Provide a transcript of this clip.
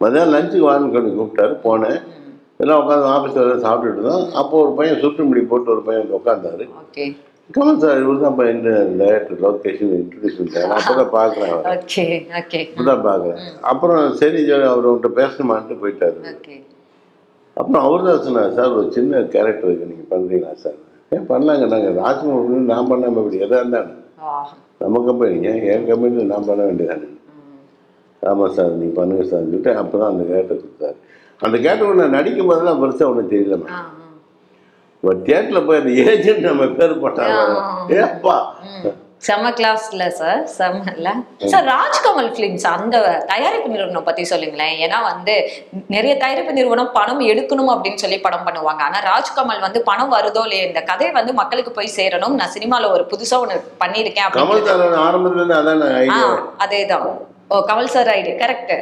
மதியானம் லஞ்சுக்கு வான்னு சொல்லி கூப்பிட்டாரு போனேன். எல்லாம் உட்காந்து ஆஃபீஸில் எல்லாம் சாப்பிட்டுட்டு இருந்தோம். அப்போ ஒரு பையன் சுற்று முடி போட்டு ஒரு பையன் உட்காந்தாரு கமல் சார் இவர் தான் இந்த டேரக்டர் லொக்கேஷன் இன்ட்ரடியூஸ் பண்ணிட்டாங்க அப்போ தான் பார்க்குறேன் இப்போ தான் பார்க்குறேன். அப்புறம் சரி அவர்கிட்ட பேசணுமான்ட்டு போயிட்டாரு. அப்புறம் அவர் தான் சொன்னார் சார் ஒரு சின்ன கேரக்டர் இருக்கு நீங்கள் பண்ணுறீங்களா சார்? ஏன் பண்ணலாங்க நாங்கள் ராஜ்குமார் நான் பண்ணாமல் இப்படி எதாக இருந்தானே நம்ம கம்பெனி ஏன்? என் கம்பெனியில் நான் பண்ண வேண்டியதானே? ஆமாம் சார் நீ பண்ணுங்க சார். சொல்லிட்டு அப்போ தான் அந்த கேரக்டர் கொடுத்தாரு. அந்த கேரக்டர் நான் நடிக்கும் போதெல்லாம் பெருசாக ஒன்றும் தெரியலம்மா ஒரு தியேட்டரில் போய் அந்த ஏஜென்ட் நம்ம பேர் போட்டாங்க ஏப்பா. செம கிளாஸ்ல சார். செம்மல சார் ராஜ்கமல் பிலிம்ஸ் அந்த தயாரிப்பு நிறுவனம் பத்தி சொல்லுங்களேன். ஏன்னா வந்து நிறைய தயாரிப்பு நிறுவனம் பணம் எடுக்கணும் அப்படின்னு சொல்லி படம் பண்ணுவாங்க. ஆனா ராஜ்கமல் வந்து பணம் வருதோ இல்லையோ இந்த கதை வந்து மக்களுக்கு போய் சேரணும். நான் சினிமால ஒரு புதுசா ஒண்ணு பண்ணியிருக்கேன் அப்படின்னு அதேதான். ஓ கமல் சார் ஐடியா கரெக்ட்